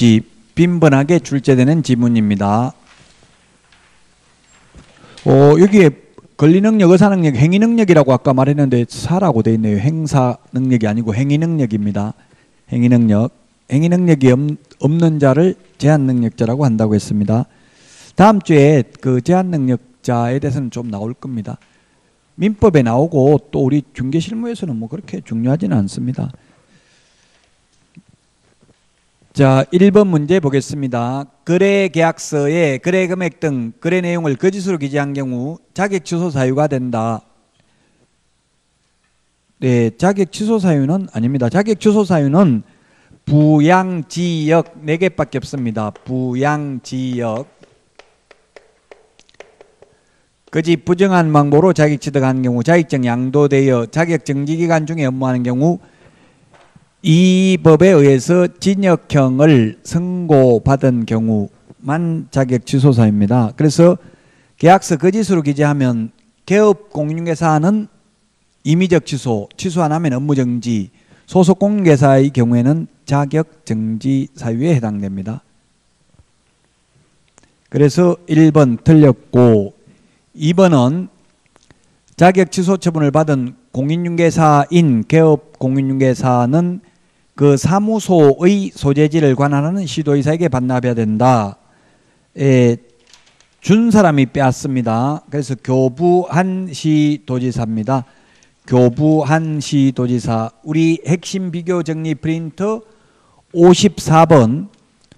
될지 빈번하게 출제되는 지문입니다. 어, 여기에 권리 능력, 의사 능력, 행위 능력이라고 아까 말했는데 사라고 돼 있네요. 행사 능력이 아니고 행위 능력입니다. 행위 능력. 행위 능력이 없는 자를 제한 능력자라고 한다고 했습니다. 다음 주에 그 제한 능력자에 대해서는 좀 나올 겁니다. 민법에 나오고 또 우리 중개 실무에서는 뭐 그렇게 중요하지는 않습니다. 자, 1번 문제 보겠습니다. 거래 계약서에 거래 금액 등 거래 내용을 거짓으로 기재한 경우 자격 취소 사유가 된다. 네, 자격 취소 사유는 아닙니다. 자격 취소 사유는 부양 지역 4개밖에 없습니다. 부양 지역 거짓 부정한 방법으로 자격 취득한 경우 자격증 양도되어 자격 정지 기간 중에 업무하는 경우 이 법에 의해서 징역형을 선고받은 경우만 자격 취소사입니다. 그래서 계약서 거짓으로 기재하면 개업 공인중개사는 임의적 취소, 취소 안 하면 업무 정지, 소속 공인중개사의 경우에는 자격 정지 사유에 해당됩니다. 그래서 1번 틀렸고 2번은 자격 취소 처분을 받은 공인중개사인 개업 공인중개사는 그 사무소의 소재지를 관할하는 시도의사에게 반납해야 된다. 에, 준 사람이 빼앗습니다. 그래서 교부한 시도지사입니다. 교부한 시도지사 우리 핵심 비교 정리 프린터 54번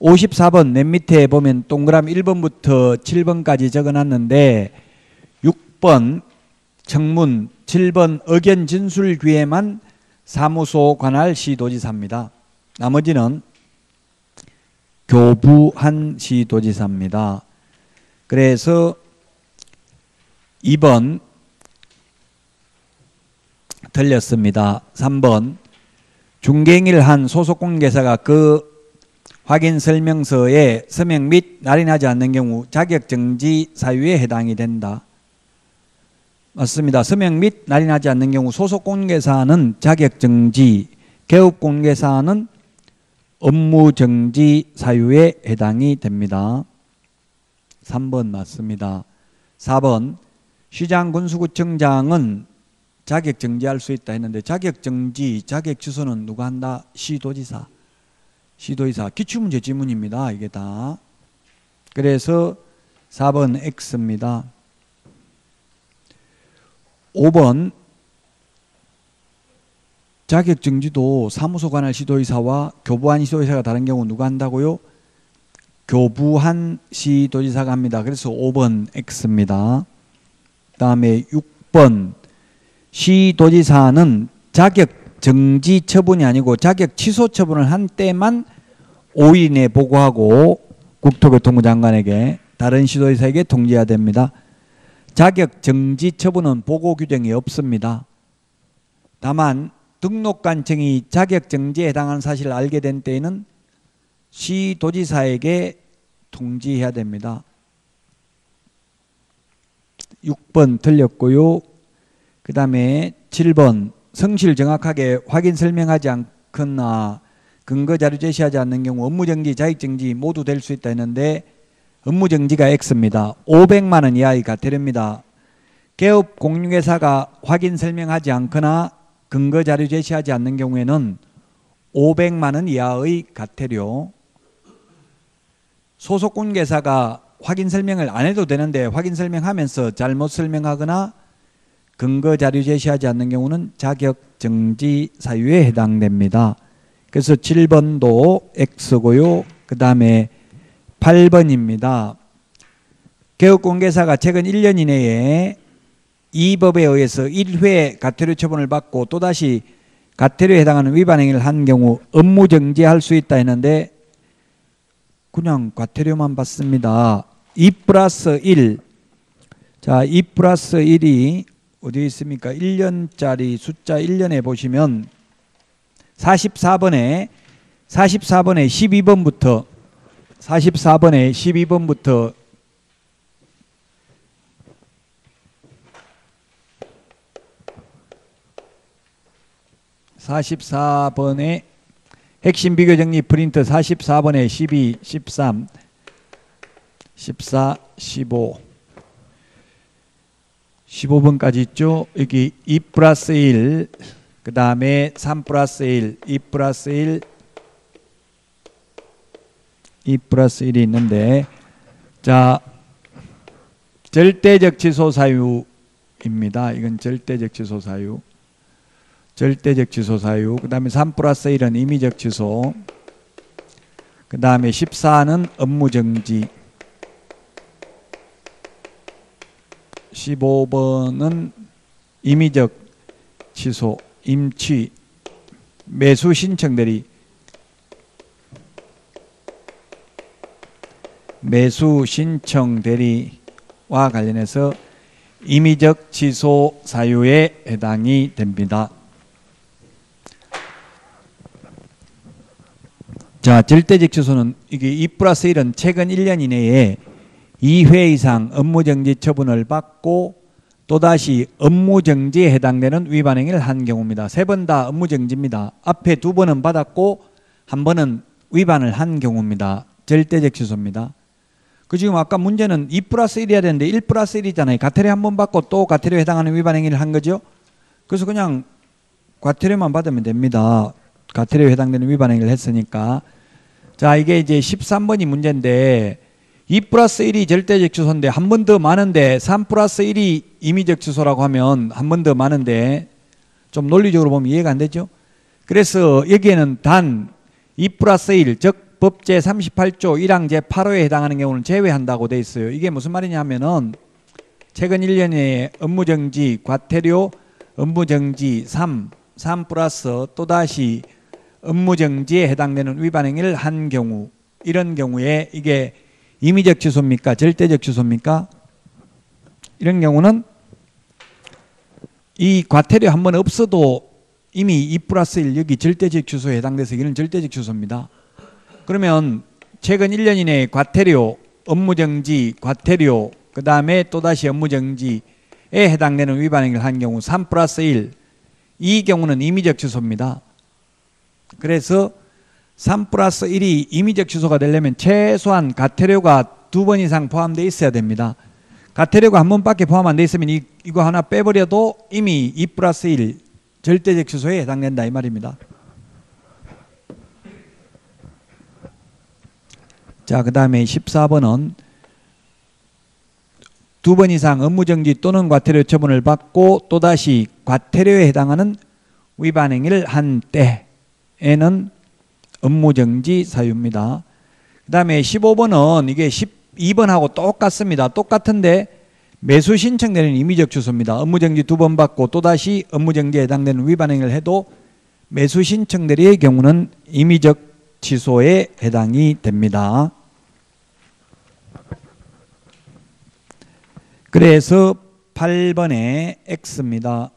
54번 맨 밑에 보면 동그라미 1번부터 7번까지 적어놨는데 6번 청문 7번 의견 진술 기회만 사무소 관할 시도지사입니다. 나머지는 교부한 시도지사입니다. 그래서 2번 틀렸습니다. 3번 중개인을 한 소속 공개사가 그 확인 설명서에 서명 및 날인하지 않는 경우 자격 정지 사유에 해당이 된다. 맞습니다. 서명 및 날인하지 않는 경우 소속 공개사는 자격 정지, 개업 공개사는 업무 정지 사유에 해당이 됩니다. 3번 맞습니다. 4번 시장 군수구청장은 자격 정지할 수 있다 했는데 자격 정지, 자격 취소는 누가 한다? 시도지사. 시도지사 기출문제 지문입니다. 이게 다. 그래서 4번 X입니다. 5번 자격증지도 사무소 관할 시도의사와 교부한 시도의사가 다른 경우 누가 한다고요? 교부한 시도지사가 합니다. 그래서 5번 X입니다. 다음에 6번 시도지사는 자격 정지 처분이 아니고 자격 취소 처분을 한 때만 5일 내 보고하고 국토교통부 장관에게 다른 시도지사에게 통지해야 됩니다. 자격 정지 처분은 보고 규정이 없습니다. 다만 등록 관청이 자격 정지에 해당하는 사실을 알게 된 때에는 시 도지사에게 통지해야 됩니다. 6번 틀렸고요. 그 다음에 7번 성실 정확하게 확인 설명하지 않거나 근거 자료 제시하지 않는 경우 업무정지, 자격정지 모두 될 수 있다 했는데 업무정지가 X입니다. 500만 원 이하의 과태료입니다. 개업 공인회사가 확인 설명하지 않거나 근거 자료 제시하지 않는 경우에는 500만 원 이하의 과태료 소속 공개사가 확인 설명을 안 해도 되는데 확인 설명하면서 잘못 설명하거나 근거 자료 제시하지 않는 경우는 자격 정지 사유에 해당됩니다. 그래서 7번도 X고요. 그 다음에 8번입니다. 개업공개사가 최근 1년 이내에 이 법에 의해서 1회 가태료 처분을 받고 또다시 가태료에 해당하는 위반 행위를 한 경우 업무 정지할 수 있다 했는데 그냥 과태료만 받습니다. 2 플러스 1. 자, 2 플러스 1이 어디 있습니까? 1년짜리 숫자 1년에 보시면 44번에 44번에 12번부터 44번에 12번부터 사십번에 핵심 비교 정리 프린트 44번에 12, 13, 14, 15, 15번까지 있죠. 여기 2 플러스 1, 그 다음에 3 플러스 1, 2 플러스 1, 2 플러스 1이 있는데, 자, 절대적 지소 사유입니다. 이건 절대적 지소 사유. 절대적 지소 사유. 그 다음에 3 플러스 1은 임의적 지소. 그 다음에 14는 업무정지. 15번은 임의적 취소, 임취, 매수 신청 대리, 매수 신청 대리와 관련해서 임의적 취소 사유에 해당이 됩니다. 자, 절대적 취소는 이게 2 플러스 1은 최근 1년 이내에 2회 이상 업무정지 처분을 받고 또다시 업무정지에 해당되는 위반 행위를 한 경우입니다. 세 번 다 업무정지입니다. 앞에 두 번은 받았고 한 번은 위반을 한 경우입니다. 절대적 취소입니다. 그 지금 아까 문제는 2 플러스 1이어야 되는데 1 플러스 1이잖아요. 과태료 한 번 받고 또 과태료에 해당하는 위반 행위를 한 거죠. 그래서 그냥 과태료만 받으면 됩니다. 과태료에 해당되는 위반 행위를 했으니까. 자, 이게 이제 13번이 문제인데 2 플러스 1이 절대적 취소인데 한 번 더 많은데 3 플러스 1이 임의적 취소라고 하면 한 번 더 많은데 좀 논리적으로 보면 이해가 안 되죠. 그래서 여기에는 단 2 플러스 1, 즉 법제 38조 1항 제8호에 해당하는 경우는 제외한다고 돼 있어요. 이게 무슨 말이냐 하면은 최근 1년에 업무정지, 과태료, 업무정지 3, 3 플러스 또다시 업무정지에 해당되는 위반 행위를 한 경우 이런 경우에 이게 임의적 취소입니까? 절대적 취소입니까? 이런 경우는 이 과태료 한 번 없어도 이미 2 플러스 1 여기 절대적 취소에 해당돼서 이는 절대적 취소입니다. 그러면 최근 1년 이내에 과태료, 업무정지, 과태료, 그 다음에 또다시 업무정지에 해당되는 위반 행위를 한 경우 3 플러스 1, 이 경우는 임의적 취소입니다. 그래서 3 플러스 1이 임의적 취소가 되려면 최소한 과태료가 두 번 이상 포함되어 있어야 됩니다. 과태료가 한 번밖에 포함 안 돼 있으면 이, 이거 하나 빼버려도 이미 2 플러스 1 절대적 취소에 해당된다 이 말입니다. 자, 그 다음에 14번은 두 번 이상 업무정지 또는 과태료 처분을 받고 또다시 과태료에 해당하는 위반 행위를 한 때에는 업무정지 사유입니다. 그 다음에 15번은 이게 12번하고 똑같습니다. 똑같은데 매수 신청되는 임의적 취소입니다. 업무정지 두 번 받고 또다시 업무정지에 해당되는 위반 행위를 해도 매수 신청 대리의 경우는 임의적 취소에 해당이 됩니다. 그래서 8번에 X입니다.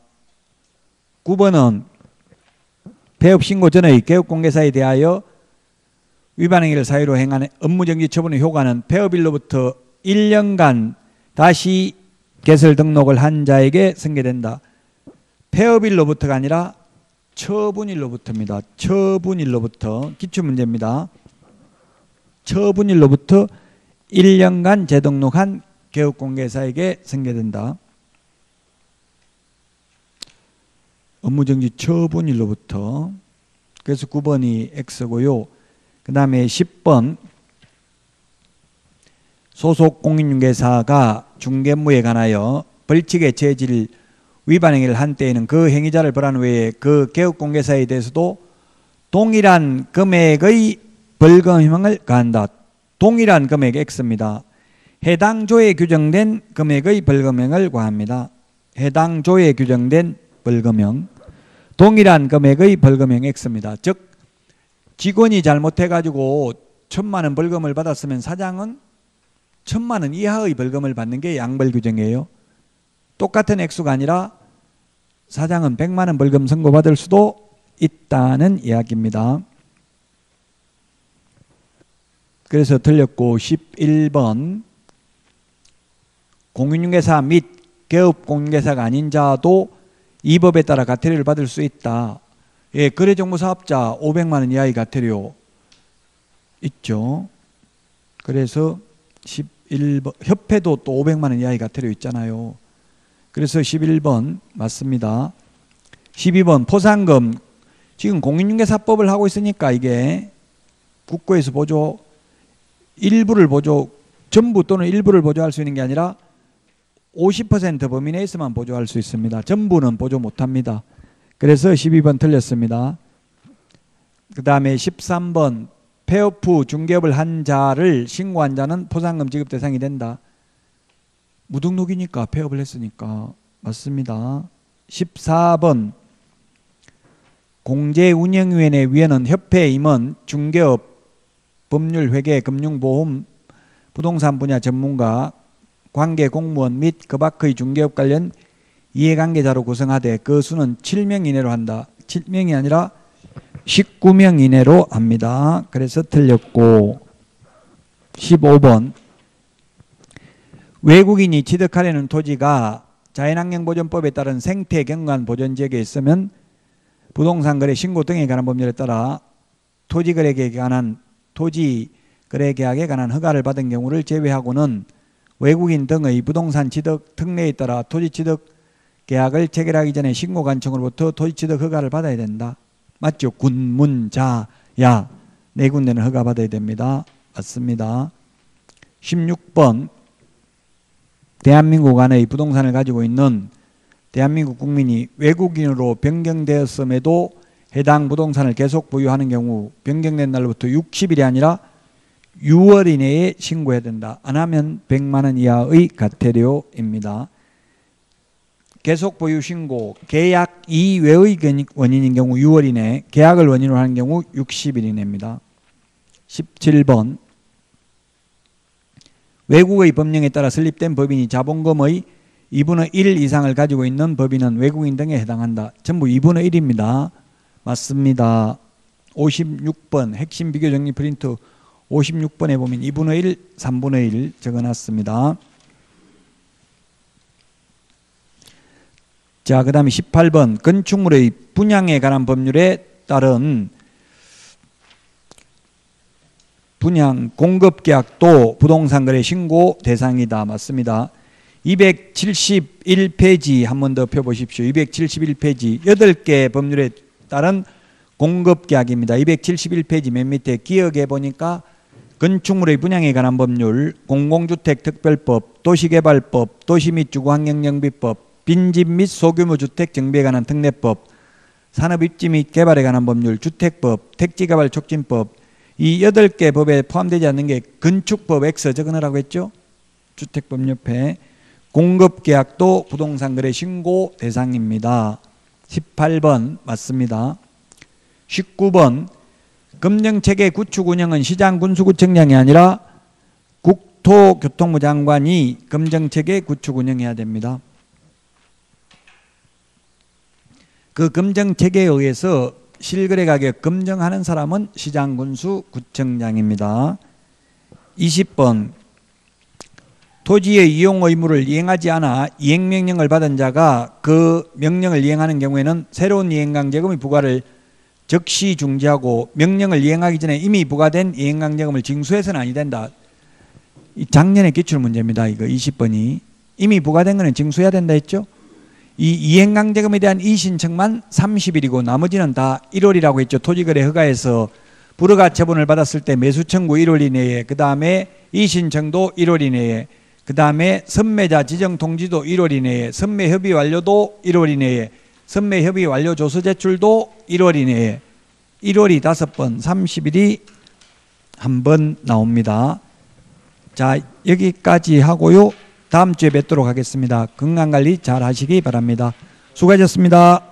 9번은 배업 신고 전의 개업 공개사에 대하여 위반 행위를 사유로 행한 업무정지 처분의 효과는 배업일로부터 1년간 다시 개설 등록을 한 자에게 승계된다. 폐업일로부터가 아니라 처분일로부터입니다. 처분일로부터 기출문제입니다. 처분일로부터 1년간 재등록한 개업공개사에게 승계된다. 업무정지 처분일로부터 그래서 9번이 X고요. 그 다음에 10번 소속 공인중개사가 중개무에 관하여 벌칙의 재질 위반 행위를 한 때에는 그 행위자를 벌한 외에 그 개업공개사에 대해서도 동일한 금액의 벌금형을 가한다. 동일한 금액 X입니다. 해당 조에 규정된 금액의 벌금형을 과합니다. 해당 조에 규정된 벌금형 동일한 금액의 벌금형 X입니다. 즉 직원이 잘못해가지고 천만 원 벌금을 받았으면 사장은 천만 원 이하의 벌금을 받는 게 양벌 규정이에요. 똑같은 액수가 아니라 사장은 백만 원 벌금 선고받을 수도 있다는 이야기입니다. 그래서 틀렸고 11번 공인중개사 및 개업 공인중개사가 아닌 자도 이 법에 따라 과태료를 받을 수 있다. 예, 거래정보 사업자 500만 원 이하의 과태료 있죠. 그래서 11번 협회도 또 500만 원 이하의 과태료 있잖아요. 그래서 11번 맞습니다. 12번 포상금 지금 공인중개사법을 하고 있으니까 이게 국고에서 보조 일부를 보조 전부 또는 일부를 보조할 수 있는 게 아니라 50% 범위 내에서만 보조할 수 있습니다. 전부는 보조 못합니다. 그래서 12번 틀렸습니다. 그 다음에 13번 폐업 후 중개업을 한 자를 신고한 자는 포상금 지급 대상이 된다. 무등록이니까 폐업을 했으니까 맞습니다. 14번 공제운영위원회 위원은 협회 임원 중개업 법률 회계 금융보험 부동산 분야 전문가 관계 공무원 및 그 밖의 중개업 관련 이해관계자로 구성하되 그 수는 7명 이내로 한다. 7명이 아니라 19명 이내로 합니다. 그래서 틀렸고 15번 외국인이 취득하려는 토지가 자연환경보전법에 따른 생태 경관 보전지역에 있으면 부동산 거래 신고 등에 관한 법률에 따라 토지 거래 계획에 관한 토지 거래 계약에 관한 허가를 받은 경우를 제외하고는 외국인 등의 부동산 취득 특례에 따라 토지 취득 계약을 체결하기 전에 신고 관청으로부터 토지 취득 허가를 받아야 된다. 맞죠? 군문자 야 네 군데는 허가 받아야 됩니다. 맞습니다. 16번 대한민국 안의 부동산을 가지고 있는 대한민국 국민이 외국인으로 변경되었음에도 해당 부동산을 계속 보유하는 경우 변경된 날부터 60일이 아니라 6월 이내에 신고해야 된다. 안 하면 100만 원 이하의 과태료입니다. 계속 보유 신고, 계약 이외의 원인인 경우 6월 이내, 계약을 원인으로 하는 경우 60일 이내입니다. 17번 외국의 법령에 따라 설립된 법인이 자본금의 2분의 1 이상을 가지고 있는 법인은 외국인 등에 해당한다. 전부 2분의 1입니다. 맞습니다. 56번 핵심 비교 정리 프린트 56번에 보면 2분의 1, 3분의 1 적어놨습니다. 자, 그 다음에 18번 건축물의 분양에 관한 법률에 따른 분양 공급 계약도 부동산 거래 신고 대상이다. 맞습니다. 271페이지 한 번 더 펴보십시오. 271페이지 8개 법률에 따른 공급 계약입니다. 271페이지 맨 밑에 기억해 보니까 건축물의 분양에 관한 법률, 공공주택 특별법, 도시개발법, 도시 및 주거환경정비법, 빈집 및 소규모 주택 정비에 관한 특례법, 산업입지 및 개발에 관한 법률, 주택법, 택지개발 촉진법 이 여덟 개 법에 포함되지 않는 게 건축법 X 적어놓으라고 했죠. 주택법 옆에 공급계약도 부동산 거래 신고 대상입니다. 18번 맞습니다. 19번 금정체계 구축 운영은 시장 군수구청장이 아니라 국토교통부 장관이 금정체계 구축 운영해야 됩니다. 그 금정체계에 의해서 실거래 가격 검증하는 사람은 시장 군수 구청장입니다. 20번 토지의 이용 의무를 이행하지 않아 이행명령을 받은 자가 그 명령을 이행하는 경우에는 새로운 이행강제금의 부과를 즉시 중지하고 명령을 이행하기 전에 이미 부과된 이행강제금을 징수해서는 아니 된다. 작년에 기출문제입니다. 이거 20번이. 이미 부과된 거는 징수해야 된다 했죠? 이 이행강제금에 대한 이 신청만 30일이고 나머지는 다 1월이라고 했죠. 토지거래 허가에서 불허가 처분을 받았을 때 매수청구 1월 이내에 그 다음에 이 신청도 1월 이내에 그 다음에 선매자 지정 통지도 1월 이내에 선매 협의 완료도 1월 이내에 선매 협의 완료 조서 제출도 1월 이내에 1월이 다섯 번, 30일이 한 번 나옵니다. 자, 여기까지 하고요. 다음 주에 뵙도록 하겠습니다. 건강관리 잘 하시기 바랍니다. 수고하셨습니다.